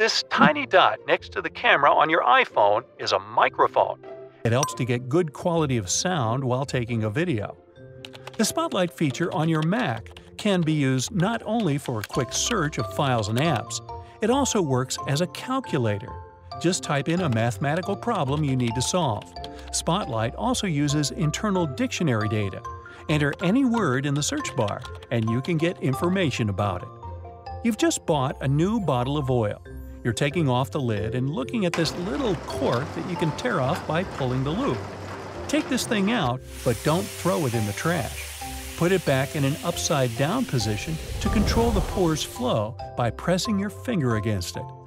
This tiny dot next to the camera on your iPhone is a microphone. It helps to get good quality of sound while taking a video. The Spotlight feature on your Mac can be used not only for a quick search of files and apps, it also works as a calculator. Just type in a mathematical problem you need to solve. Spotlight also uses internal dictionary data. Enter any word in the search bar, and you can get information about it. You've just bought a new bottle of oil. You're taking off the lid and looking at this little cork that you can tear off by pulling the loop. Take this thing out, but don't throw it in the trash. Put it back in an upside down position to control the pour's flow by pressing your finger against it.